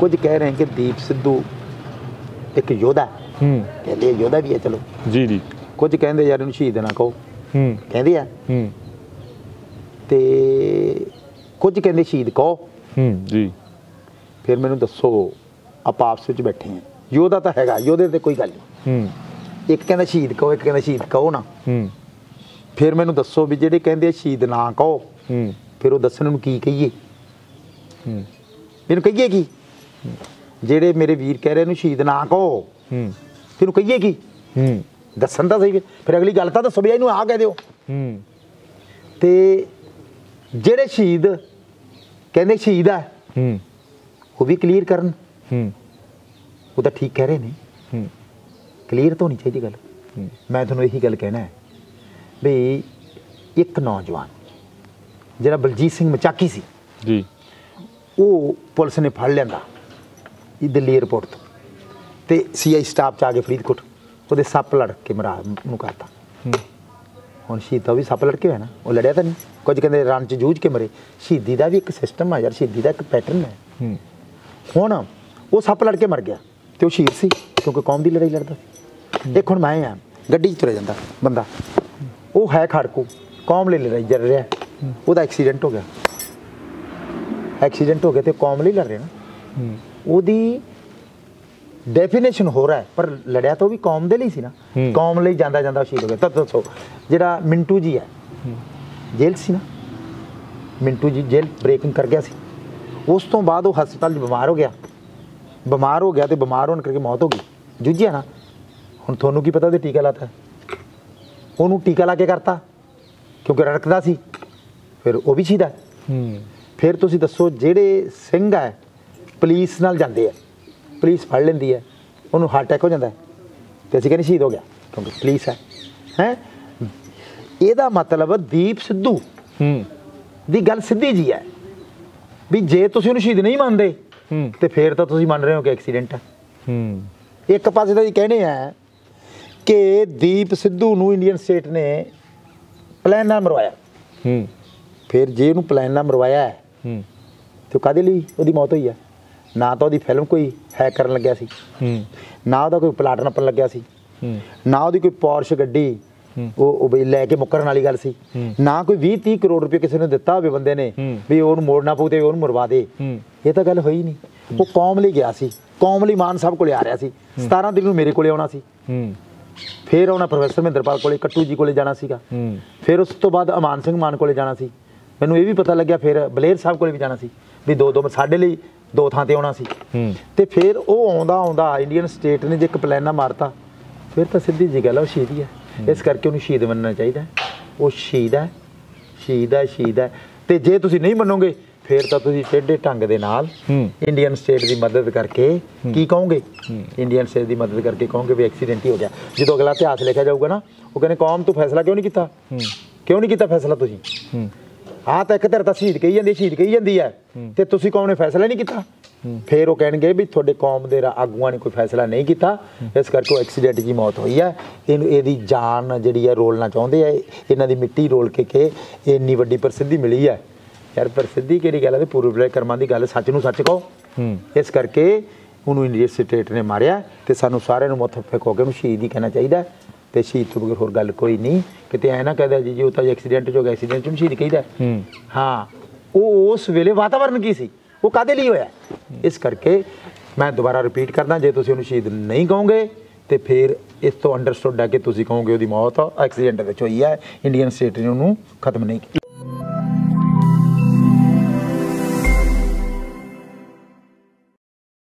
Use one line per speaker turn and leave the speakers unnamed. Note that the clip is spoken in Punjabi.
ਕੁਝ ਕਹਿ ਰਹੇ ਕਿ ਦੀਪ ਸਿੱਧੂ ਇੱਕ ਯੋਧਾ ਹੈ।
ਹੂੰ।
ਕਹਿੰਦੇ ਯੋਧਾ ਵੀ ਹੈ ਚਲੋ।
ਜੀ ਜੀ।
ਕੁਝ ਕਹਿੰਦੇ ਯਾਰ ਇਹਨੂੰ ਸ਼ਹੀਦ ਨਾ ਕਹੋ।
ਹੂੰ।
ਕਹਿੰਦੇ ਆ।
ਹੂੰ।
ਤੇ ਕੁਝ ਕਹਿੰਦੇ ਸ਼ਹੀਦ ਕਹੋ।
ਹੂੰ ਜੀ।
ਫਿਰ ਮੈਨੂੰ ਦੱਸੋ ਆਪਾਂ ਆਪਸ ਵਿੱਚ ਬੈਠੇ ਹਾਂ। ਯੋਧਾ ਤਾਂ ਹੈਗਾ ਯੋਧੇ ਤੇ ਕੋਈ ਗੱਲ ਨਹੀਂ।
ਹੂੰ।
ਇੱਕ ਕਹਿੰਦਾ ਸ਼ਹੀਦ ਕਹੋ ਇੱਕ ਕਹਿੰਦਾ ਸ਼ਹੀਦ ਕਹੋ ਨਾ।
ਹੂੰ।
ਫਿਰ ਮੈਨੂੰ ਦੱਸੋ ਵੀ ਜਿਹੜੇ ਕਹਿੰਦੇ ਆ ਸ਼ਹੀਦ ਨਾ ਕਹੋ
ਹੂੰ।
ਫਿਰ ਉਹ ਦੱਸਣ ਨੂੰ ਕੀ ਕਹੀਏ?
ਹੂੰ।
ਇਹਨੂੰ ਕਹੀਏ ਕੀ? ਜਿਹੜੇ ਮੇਰੇ ਵੀਰ ਕਹਿ ਰਹੇ ਇਹਨੂੰ ਸ਼ਹੀਦ ਨਾ ਕਹੋ।
ਹੂੰ।
ਉਹ ਕਹੀਏ ਕੀ?
ਹੂੰ।
ਦੱਸਣ ਤਾਂ ਸਹੀ ਫਿਰ ਅਗਲੀ ਗੱਲ ਤਾਂ ਦੱਸੋ ਵੀ ਇਹਨੂੰ ਆ ਕਹਿ ਦਿਓ।
ਹੂੰ।
ਤੇ ਜਿਹੜੇ ਸ਼ਹੀਦ ਕਹਿੰਦੇ ਸ਼ਹੀਦ ਆ
ਹੂੰ।
ਉਹ ਵੀ ਕਲੀਅਰ ਕਰਨ।
ਹੂੰ।
ਉਹ ਤਾਂ ਠੀਕ ਕਹਿ ਰਹੇ ਨੇ।
ਹੂੰ।
ਕਲੀਅਰ ਤਾਂ ਹੋਣੀ ਚਾਹੀਦੀ ਗੱਲ। ਮੈਂ ਤੁਹਾਨੂੰ ਇਹੀ ਗੱਲ ਕਹਿਣਾ ਹੈ ਵੀ ਇੱਕ ਨੌਜਵਾਨ ਜਿਹੜਾ ਬਲਜੀਤ ਸਿੰਘ ਮਚਾਕੀ ਸੀ
ਜੀ।
ਉਹ ਪੁਲਿਸ ਨੇ ਫੜ ਲਿਆਂਦਾ। ਦਿੱਲੀ 에ਅਰਪੋਰਟ ਤੋਂ ਤੇ ਸੀਆਈ ਸਟਾਫ ਚ ਆ ਕੇ ਫਰੀਦਕੋਟ ਉਹਦੇ ਸੱਪ ਲੜ ਕੇ ਮਰਾ ਨੂੰ ਕਰਤਾ। ਹੁਣ ਸ਼ਹੀਦ ਵੀ ਸੱਪ ਲੜ ਕੇ ਹੋਇਆ ਨਾ ਉਹ ਲੜਿਆ ਤਾਂ ਨਹੀਂ। ਕੁਝ ਕਹਿੰਦੇ ਰਨ ਚ ਜੂਝ ਕੇ ਮਰੇ। ਸ਼ਹੀਦੀ ਦਾ ਵੀ ਇੱਕ ਸਿਸਟਮ ਆ ਯਾਰ ਸ਼ਹੀਦੀ ਦਾ ਇੱਕ ਪੈਟਰਨ ਹੈ। ਹੁਣ ਉਹ ਸੱਪ ਲੜ ਕੇ ਮਰ ਗਿਆ ਤੇ ਉਹ ਸ਼ਹੀਦ ਸੀ ਕਿਉਂਕਿ ਕੌਮ ਦੀ ਲੜਾਈ ਲੜਦਾ। ਇੱਕ ਹੁਣ ਮੈਂ ਆ ਗੱਡੀ 'ਚ ਤੁਰਿਆ ਜਾਂਦਾ ਬੰਦਾ। ਉਹ ਹੈ ਖੜਕੂ ਕੌਮ ਲਈ ਲੜਾਈ ਜਰ ਰਿਹਾ। ਉਹਦਾ ਐਕਸੀਡੈਂਟ ਹੋ ਗਿਆ। ਐਕਸੀਡੈਂਟ ਹੋ ਗਿਆ ਤੇ ਕੌਮ ਲਈ ਲੜ ਰਿਹਾ ਨਾ। ਉਹਦੀ ਡੈਫੀਨੇਸ਼ਨ ਹੋ ਰਿਹਾ ਹੈ, ਪਰ ਲੜਿਆ ਤਾਂ ਉਹ ਵੀ ਕੌਮ ਦੇ ਲਈ ਸੀ ਨਾ। ਕੌਮ ਲਈ ਜਾਂਦਾ ਜਾਂਦਾ ਸ਼ਹੀਦ ਹੋ ਗਿਆ। ਤਾਂ ਦੱਸੋ ਜਿਹੜਾ ਮਿੰਟੂ ਜੀ ਹੈ ਜੇਲ੍ਹ ਸੀ ਨਾ ਮਿੰਟੂ ਜੀ ਜੇਲ੍ਹ ਬ੍ਰੇਕਿੰਗ ਕਰ ਗਿਆ ਸੀ। ਉਸ ਤੋਂ ਬਾਅਦ ਉਹ ਹਸਪਤਾਲ 'ਚ ਬਿਮਾਰ ਹੋ ਗਿਆ। ਬਿਮਾਰ ਹੋ ਗਿਆ ਤੇ ਬਿਮਾਰ ਹੋਣ ਕਰਕੇ ਮੌਤ ਹੋ ਗਈ। ਜੁਝਿਆ ਨਾ ਹੁਣ ਤੁਹਾਨੂੰ ਕੀ ਪਤਾ ਉਹਦੇ ਟੀਕਾ ਲਾਤਾ? ਉਹਨੂੰ ਟੀਕਾ ਲਾ ਕੇ ਕਰਤਾ ਕਿਉਂਕਿ ਰੜਕਦਾ ਸੀ। ਫਿਰ ਉਹ ਵੀ ਸ਼ਹੀਦ ਹੂੰ। ਫਿਰ ਤੁਸੀਂ ਦੱਸੋ ਜਿਹੜੇ ਸਿੰਘ ਹੈ ਪੁਲਿਸ ਨਾਲ ਜਾਂਦੇ ਆ। ਪੁਲਿਸ ਫੜ ਲੈਂਦੀ ਹੈ ਉਹਨੂੰ ਹਾਰਟ ਅਟੈਕ ਹੋ ਜਾਂਦਾ ਤੇ ਅਸੀਂ ਕਹਿੰਦੇ ਸ਼ਹੀਦ ਹੋ ਗਿਆ ਕਿਉਂਕਿ ਪੁਲਿਸ ਹੈ। ਹੈ? ਇਹਦਾ ਮਤਲਬ ਦੀਪ ਸਿੱਧੂ
ਹੂੰ।
ਦੀ ਗੱਲ ਸਿੱਧੀ ਜੀ ਹੈ। ਵੀ ਜੇ ਤੁਸੀਂ ਉਹਨੂੰ ਸ਼ਹੀਦ ਨਹੀਂ ਮੰਨਦੇ
ਹੂੰ।
ਤੇ ਫਿਰ ਤਾਂ ਤੁਸੀਂ ਮੰਨ ਰਹੇ ਹੋ ਕਿ ਐਕਸੀਡੈਂਟ ਹੈ
ਹੂੰ।
ਇੱਕ ਪਾਸੇ ਤਾਂ ਜੀ ਕਹਿੰਦੇ ਆ ਕਿ ਦੀਪ ਸਿੱਧੂ ਨੂੰ ਇੰਡੀਅਨ ਸਟੇਟ ਨੇ ਪਲਾਨ ਨਾਲ ਮਰਵਾਇਆ।
ਹੂੰ।
ਫਿਰ ਜੇ ਉਹਨੂੰ ਪਲਾਨ ਨਾਲ ਮਰਵਾਇਆ ਹੈ
ਹੂੰ।
ਤੇ ਕਾਹਦੇ ਲਈ? ਉਹਦੀ ਮੌਤ ਹੋਈ ਹੈ। ਨਾ ਤਾਂ ਉਹਦੀ ਫਿਲਮ ਕੋਈ ਹੈਕ ਕਰਨ ਲੱਗਿਆ ਸੀ।
ਹੂੰ।
ਨਾ ਉਹਦਾ ਕੋਈ ਪਲਾਟ ਨੱਪਣ ਲੱਗਿਆ ਸੀ।
ਹੂੰ।
ਨਾ ਉਹਦੀ ਕੋਈ ਪੌਰਸ਼ ਗੱਡੀ। ਉਹ ਉਹ ਬਈ ਲੈ ਕੇ ਮੁੱਕਰਨ ਵਾਲੀ ਗੱਲ ਸੀ। ਨਾ ਕੋਈ 20 30 ਕਰੋੜ ਰੁਪਏ ਕਿਸੇ ਨੇ ਦਿੱਤਾ ਹੋਵੇ ਬੰਦੇ ਨੇ। ਵੀ ਉਹਨੂੰ ਮੋੜਨਾ ਪਊ ਤੇ ਉਹਨੂੰ ਮਰਵਾ ਦੇ। ਇਹ ਤਾਂ ਗੱਲ ਹੋਈ ਨਹੀਂ। ਉਹ ਕੌਮ ਲਈ ਗਿਆ ਸੀ। ਕੌਮ ਲਈ ਮਾਨ ਸਾਹਿਬ ਕੋਲੇ ਆ ਰਿਹਾ ਸੀ। 17 ਦਿਨ ਨੂੰ ਮੇਰੇ ਕੋਲੇ ਆਉਣਾ ਸੀ। ਫਿਰ ਆਉਣਾ ਪ੍ਰੋਫੈਸਰ ਮਹਿੰਦਰਪਾਲ ਕੋਲੇ ਕੱਟੂ ਜੀ ਕੋਲੇ ਜਾਣਾ ਸੀਗਾ। ਫਿਰ ਉਸ ਤੋਂ ਬਾਅਦ ਅਮਾਨ ਸਿੰਘ ਮਾਨ ਕੋਲੇ ਜਾਣਾ ਸੀ। ਮੈਨੂੰ ਇਹ ਵੀ ਪਤਾ ਲੱਗਿਆ ਫਿਰ ਬਲੇਰ ਸਾਹਿਬ ਕੋਲੇ ਵੀ ਜਾਣਾ ਸੀ ਵੀ ਦੋ ਦੋ ਸਾਡੇ ਲਈ ਦੋ ਥਾਂ ਤੇ ਆਉਣਾ ਸੀ।
ਹੂੰ।
ਤੇ ਫਿਰ ਉਹ ਆਉਂਦਾ ਆਉਂਦਾ ਇੰਡੀਅਨ ਸਟੇਟ ਨੇ ਜੇ ਇੱਕ ਪਲਾਨਾ ਮਾਰਤਾ ਫਿਰ ਤਾਂ ਸਿੱਧੀ ਜੀ ਗੱਲ ਆ, ਉਹ ਸ਼ਹੀਦ ਹੀ ਹੈ। ਇਸ ਕਰਕੇ ਉਹਨੂੰ ਸ਼ਹੀਦ ਮੰਨਣਾ ਚਾਹੀਦਾ ਹੈ। ਉਹ ਸ਼ਹੀਦ ਹੈ ਸ਼ਹੀਦ ਹੈ ਸ਼ਹੀਦ ਹੈ। ਤੇ ਜੇ ਤੁਸੀਂ ਨਹੀਂ ਮੰਨੋਗੇ ਫਿਰ ਤਾਂ ਤੁਸੀਂ ਟੇਢੇ ਢੰਗ ਦੇ ਨਾਲ
ਹੂੰ।
ਇੰਡੀਅਨ ਸਟੇਟ ਦੀ ਮਦਦ ਕਰਕੇ ਕੀ ਕਹੋਗੇ? ਇੰਡੀਅਨ ਸਟੇਟ ਦੀ ਮਦਦ ਕਰਕੇ ਕਹੋਗੇ ਵੀ ਐਕਸੀਡੈਂਟ ਹੀ ਹੋ ਗਿਆ। ਜਦੋਂ ਅਗਲਾ ਇਤਿਹਾਸ ਲਿਖਿਆ ਜਾਊਗਾ ਨਾ ਉਹ ਕਹਿੰਦੇ ਕੌਮ ਤੂੰ ਫੈਸਲਾ ਕਿਉਂ ਨਹੀਂ ਕੀਤਾ?
ਹੂੰ।
ਕਿਉਂ ਨਹੀਂ ਕੀਤਾ ਫੈਸਲਾ ਤੁਸੀਂ? ਆਹ ਤਾਂ ਇੱਕ ਧਿਰ ਤਾਂ ਸ਼ਹੀਦ ਕਹੀ ਜਾਂਦੀ ਸ਼ਹੀਦ ਕਹੀ ਜਾਂਦੀ ਹੈ। ਤੇ ਤੁਸੀਂ ਕੌਮ ਨੇ ਫੈਸਲਾ ਨਹੀਂ ਕੀਤਾ। ਫਿਰ ਉਹ ਕਹਿਣਗੇ ਵੀ ਤੁਹਾਡੇ ਕੌਮ ਦੇ ਰਾ- ਆਗੂਆਂ ਨੇ ਕੋਈ ਫੈਸਲਾ ਨਹੀਂ ਕੀਤਾ। ਇਸ ਕਰਕੇ ਉਹ ਐਕਸੀਡੈਂਟ ਦੀ ਮੌਤ ਹੋਈ ਹੈ। ਇਹਨੂੰ ਇਹਦੀ ਜਾਨ ਜਿਹੜੀ ਹੈ ਰੋਲਣਾ ਚਾਹੁੰਦੇ ਆ। ਇਹਨਾਂ ਦੀ ਮਿੱਟੀ ਰੋਲ ਕੇ ਕਿ ਇੰਨੀ ਵੱਡੀ ਪ੍ਰਸਿੱਧੀ ਮਿਲੀ ਹੈ। ਯਾਰ ਪ੍ਰਸਿੱਧੀ ਕਿਹੜੀ ਗੱਲ ਹੈ ਤੇ ਪੂਰਵ ਕਰਮਾਂ ਦੀ ਗੱਲ ਸੱਚ ਨੂੰ ਸੱਚ ਕਹੋ। ਇਸ ਕਰਕੇ ਉਹਨੂੰ ਇੰਡੀਅਨ ਸਟੇਟ ਨੇ ਮਾਰਿਆ ਤੇ ਸਾਨੂੰ ਸਾਰਿਆਂ ਨੂੰ ਮੁੱਤਫਕ ਹੋ ਕੇ ਉਹਨੂੰ ਸ਼ਹੀਦ ਹੀ ਕਹਿਣਾ ਚਾਹੀਦਾ। ਤੇ ਸ਼ਹੀਦ ਤੋਂ ਬਗੈਰ ਹੋਰ ਗੱਲ ਕੋਈ ਨਹੀਂ। ਕਿਤੇ ਐ ਨਾ ਕਹਦਾ ਜੀ ਜੀ ਉਹ ਤਾਂ ਐਕਸੀਡੈਂਟ ਹੋ ਗਿਆ ਐਕਸੀਡੈਂਟ ਨੂੰ ਸ਼ਹੀਦ ਕਹੀਦਾ।
ਹੂੰ।
ਹਾਂ ਉਹ ਉਸ ਵੇਲੇ ਵਾਤਾਵਰਨ ਕੀ ਸੀ? ਉਹ ਕਾਦੇ ਲਈ ਹੋਇਆ? ਇਸ ਕਰਕੇ ਮੈਂ ਦੁਬਾਰਾ ਰਿਪੀਟ ਕਰਦਾ ਜੇ ਤੁਸੀਂ ਉਹਨੂੰ ਸ਼ਹੀਦ ਨਹੀਂ ਕਹੋਗੇ ਤੇ ਫਿਰ ਇਸ ਤੋਂ ਅੰਡਰਸਟੂਡ ਹੈ ਕਿ ਤੁਸੀਂ ਕਹੋਗੇ ਉਹਦੀ ਮੌਤ ਐਕਸੀਡੈਂਟ ਵਿੱਚ ਹੋਈ ਹੈ ਇੰਡੀਅਨ ਸਟੇਟ ਨੇ ਉਹਨੂੰ ਖਤਮ ਨਹੀਂ ਕੀਤਾ।